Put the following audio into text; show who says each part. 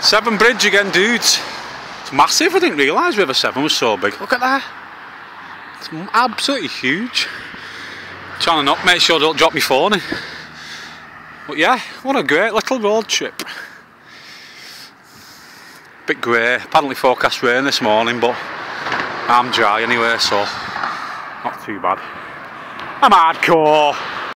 Speaker 1: Severn Bridge again, dudes. It's massive. I didn't realise River Severn was so big. Look at that. It's absolutely huge. Trying to not make sure I don't drop my phone in. But yeah, what a great little road trip. Bit grey, apparently forecast rain this morning, but I'm dry anyway, so not too bad. I'm hardcore.